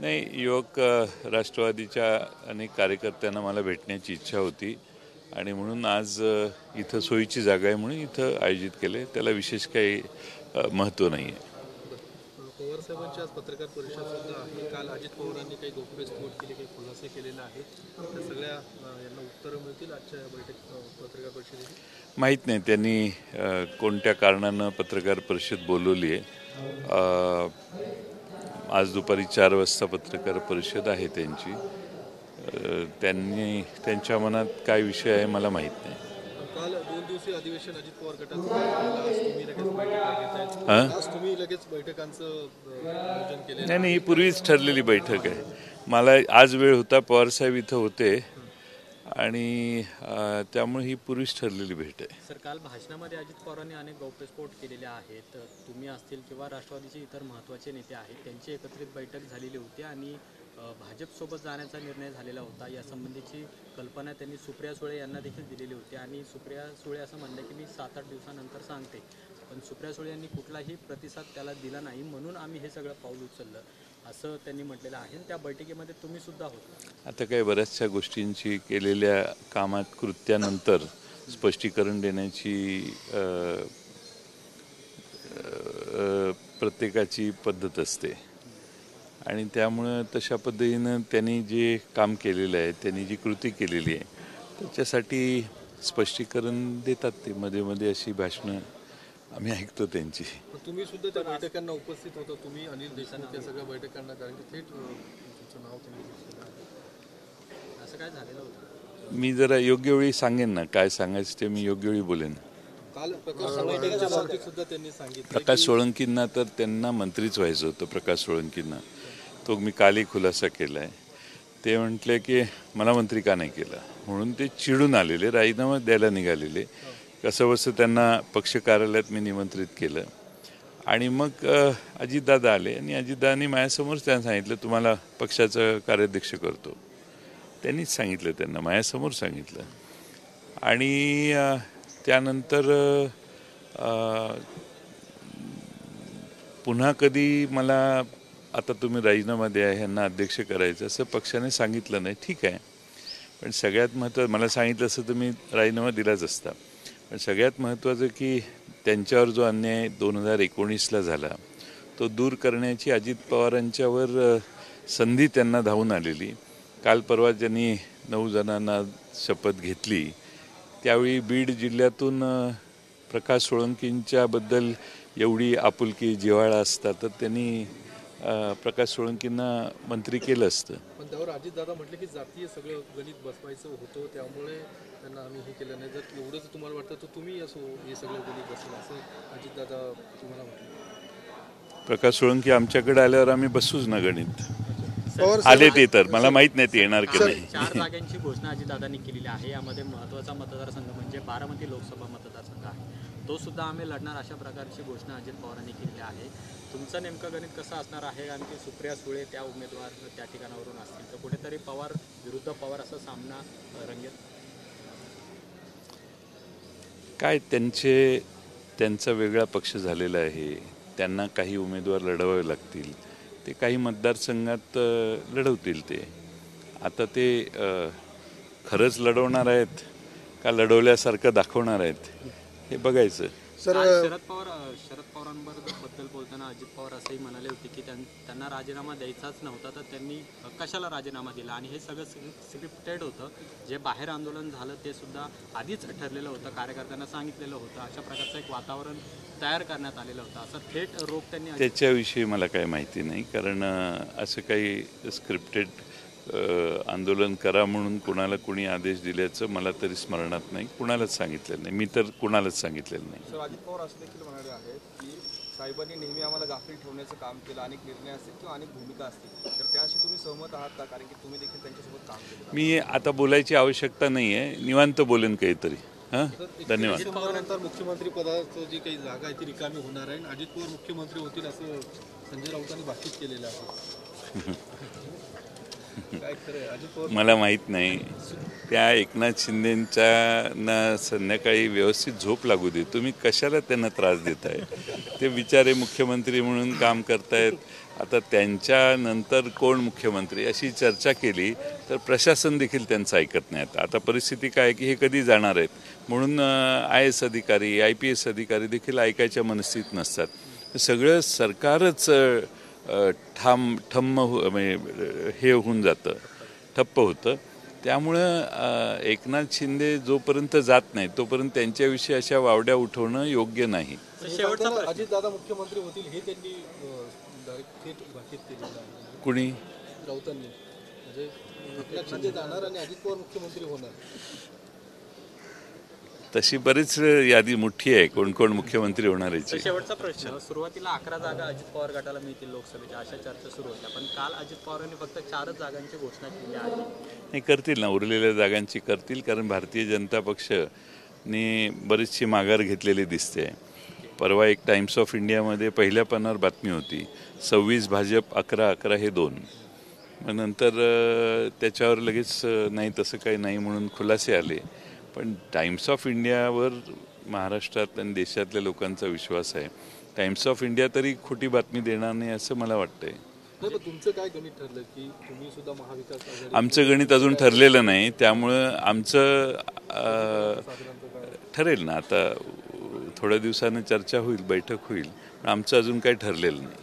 नाही युवक राष्ट्रवादीच्या अनेक कार्यकर्त्यांना मला भेटण्याची इच्छा होती. आणि म्हणून आज इथं सोयीची जागा आहे म्हणून इथं आयोजित केले. त्याला विशेष काही महत्त्व नाही आहे. पवार साहेबांची आज पत्रकार परिषद सुद्धा आहे. काल अजित पवारांनी काही गौप्यस्फोट केले काही खुलासे केलेला आहे त्या सगळ्या अं, यांना उत्तरं मिळतील आजच्या या बैठक अं, पत्रकार परिषदेची? माहीत नाही. त्यांनी कोणत्या कारणानं पत्रकार परिषद बोलवली आहे. आज दुपारी चार वाजता पत्रकार परिषद आहे त्यांची. त्यांनी त्यांच्या मनात काय विषय आहे मला माहीत नाही. हां? नाही नाही ही पूर्वीच ठरलेली बैठक आहे. मला आज वेळ होता पवारसाहेब इथं होते. आणि त्यामुळे ही पूर्वीच ठरलेली भेट आहे. सर काल भाषणामध्ये अजित पवारांनी अनेक गौप्यस्फोट केलेले आहेत. तुम्ही असतील किंवा राष्ट्रवादीचे इतर महत्त्वाचे नेते आहेत त्यांची एकत्रित बैठक झालेली होती आणि भाजपसोबत जाण्याचा निर्णय झालेला होता. या संबंधीची कल्पना त्यांनी सुप्रिया सुळे यांना देखील दिलेली होती. आणि सुप्रिया सुळे असं म्हणलं की मी सात आठ दिवसानंतर सांगते. पण सुप्रिया सुळे यांनी कुठलाही प्रतिसाद त्याला दिला नाही. म्हणून आम्ही हे सगळं पाऊल उचललं. असं त्यांनी म्हटलेलं आहे. त्या बैठकीमध्ये तुम्ही सुद्धा होता. आता काही बऱ्याचशा गोष्टींची केलेल्या कामात कृत्यानंतर स्पष्टीकरण देण्याची प्रत्येकाची पद्धत असते. आणि त्यामुळं तशा पद्धतीनं त्यांनी जे काम केलेलं आहे त्यांनी जी कृती केलेली आहे त्याच्यासाठी स्पष्टीकरण देतात ते मध्ये मध्ये अशी भाषणं आम्ही ऐकतो त्यांची. तुम्ही सुद्धा त्या बैठकांना उपस्थित होता. तुम्ही अनिल देशमुख त्या सगळ्या बैठकांना कारण की थेट तुमचं नाव त्यांनी असं काय झालेलं होतं? मी जरा योग्य वेळी सांगेन ना. काय सांगायचं ते मी योग्य वेळी बोलेन. प्रकाश सोळंकींना तर त्यांना मंत्रीच व्हायचं होतं प्रकाश सोळंकींना. तो मी कालही खुलासा केला आहे ते म्हटले की मला मंत्री का नाही केलं? म्हणून ते चिडून आलेले राजीनामा द्यायला निघालेले. कसं बसं त्यांना पक्ष कार्यालयात मी निमंत्रित केलं. आणि मग अजितदादा आले आणि अजितदादांनी माझ्यासमोरच त्यांना सांगितलं तुम्हाला पक्षाचं कार्याध्यक्ष करतो. त्यांनीच सांगितलं त्यांना माझ्यासमोर सांगितलं. आणि त्यानंतर पुन्हा कधी मला आता तुम्ही राजीनामा द्या ह्यांना अध्यक्ष करायचं असं पक्षाने सांगितलं नाही. ठीक आहे. पण सगळ्यात महत्त्व मला सांगितलं असं तुम्ही राजीनामा दिलाच असता. पण सगळ्यात महत्त्वाचं की त्यांच्यावर जो अन्याय दोन हजार एकोणीसला झाला तो दूर करण्याची अजित पवारांच्यावर संधी त्यांना धावून आलेली. काल परवा ज्यांनी नऊ जणांना शपथ घेतली त्यावेळी बीड जिल्ह्यातून प्रकाश सोळंकींच्याबद्दल एवढी आपुलकी जिव्हाळा असता तर त्यांनी प्रकाश सोळंकींना मंत्री केलं असतं. पण त्यावर अजितदादा म्हटले की जातीय सगळं गणित बसवायचं होतं त्यामुळे त्यांना आम्ही हे केलं नाही. जर एवढंच तुम्हाला वाटतं तर तुम्ही असो हे सगळं गणित बसवलं असं अजितदादा तुम्हाला म्हटलं. प्रकाश सोळंकी आमच्याकडे आल्यावर आम्ही बसूच ना गणित. आले ते तर मला माहीत नाही ते येणार की नाही. चार जागांची घोषणा अजितदादांनी केलेली आहे. यामध्ये महत्त्वाचा मतदारसंघ म्हणजे बारामती लोकसभा मतदारसंघ आहे. तो सुद्धा आम्ही लढणार अशा प्रकारची घोषणा अजित पवारांनी केलेली आहे. तुमचं नेमकं गणित कसं असणार आहे? कारण की सुप्रिया सुळे त्या उमेदवार त्या ठिकाणावरून असतील. तर कुठेतरी पवार विरुद्ध पवार असा सामना रंगेल. काय त्यांचे त्यांचा वेगळा पक्ष झालेला आहे. त्यांना काही उमेदवार लढवावे लागतील. ते काही मतदारसंघात लढवतील ते. आता ते खरंच लढवणार आहेत का लढवल्यासारखं दाखवणार आहेत हे बघायचं. आज शरद पवार शरद पवारांबद्दल बोलताना अजित पवार असंही म्हणाले होते की त्यां- त्यांना राजीनामा द्यायचाच नव्हता तर त्यांनी कशाला राजीनामा दिला? आणि हे सगळं स्क्रिप्टेड होतं. जे बाहेर आंदोलन झालं ते सुद्धा आधीच ठरलेलं होतं कार्यकर्त्यांना सांगितलेलं होतं. अशा प्रकारचं एक वातावरण तयार करण्यात आलेलं होतं. असं थेट रोग त्यांनी त्याच्याविषयी मला काही माहिती नाही कारण असं काही स्क्रिप्टेड आंदोलन करा म्हणून कुणाला कुणी आदेश दिल्याचं मला तरी स्मरणात नाही. कुणालाच सांगितलेलं नाही. मी तर कुणालाच सांगितलेलं नाही. सर अजित पवार असं देखील म्हणाले आहेत की साहेबांनी नेहमी आम्हाला गाफील ठेवण्याचं काम केलं. अनेक निर्णय असतील किंवा अनेक भूमिका असतील. तर त्याशी तुम्ही सहमत आहात का? कारण की तुम्ही देखील त्यांच्यासोबत काम केलं. मी आता बोलायची आवश्यकता नाही आहे निवांत बोलेन काहीतरी. हां? धन्यवाद. अजित पवारांनंतर मुख्यमंत्री पदाचं जी काही जागा आहे ती रिकामी होणार आहे आणि अजित पवार मुख्यमंत्री होतील असं संजय राऊतांनी भाकीत केलेलं आहे. मला माहीत नाही. त्या एकनाथ शिंदेच्या ना संध्याकाळी व्यवस्थित झोप लागू दे. तुम्ही कशाला त्यांना त्रास देताय? ते बिचारे मुख्यमंत्री म्हणून काम करतायत. आता त्यांच्यानंतर कोण मुख्यमंत्री? अशी चर्चा केली तर प्रशासन देखील त्यांचं ऐकत नाही आता. आता परिस्थिती काय आहे की हे कधी जाणार आहेत? म्हणून आय एस अधिकारी आय पी एस अधिकारी देखील ऐकायच्या मनस्थितीत नसतात. सगळं सरकारच ठाम ठम्म हो म्हणजे हे होऊन जातं ठप्प होतं. त्यामुळं एकनाथ शिंदे जोपर्यंत जात नाही तोपर्यंत त्यांच्याविषयी अशा वावड्या उठवणं योग्य नाही. शेवटचा अजित दादा मुख्यमंत्री होतील हे त्यांनी कुणी? राऊतांनी. म्हणजे एकनाथ शिंदे जाणार आणि अजित पवार मुख्यमंत्री होणार. तशी बरीच यादी मोठी आहे. कोण कोण मुख्यमंत्री होणार याची? शेवटचा प्रश्न सुरुवातीला अकरा जागा अजित पवार गटाला मिळतील लोकसभेच्या अशा चर्चा सुरू होत्या. पण काल अजित पवारांनी फक्त चारच जागांची घोषणा केली आहे. नाही करतील ना. उरलेल्या जागांची करतील कारण भारतीय जनता पक्षने बरीचशी माघार घेतलेली दिसते. परवा एक टाइम्स ऑफ इंडियामध्ये पहिल्या पानावर बातमी होती. सव्वीस भाजप अकरा अकरा हे दोन. मग नंतर त्याच्यावर लगेच नाही तसं काही नाही म्हणून खुलासे आले. पण टाइम्स ऑफ इंडियावर महाराष्ट्रात आणि देशातल्या लोकांचा विश्वास आहे. टाइम्स ऑफ इंडिया तरी खोटी बातमी देणार नाही असं मला वाटतंय. तुमचं काय गणित ठरलं की तुम्ही सुद्धा महाविकास आमचं गणित अजून ठरलेलं नाही. त्यामुळं आमचं ठरेल ना. आता थोड्या दिवसानं चर्चा होईल बैठक होईल. पण आमचं अजून काही ठरलेलं नाही.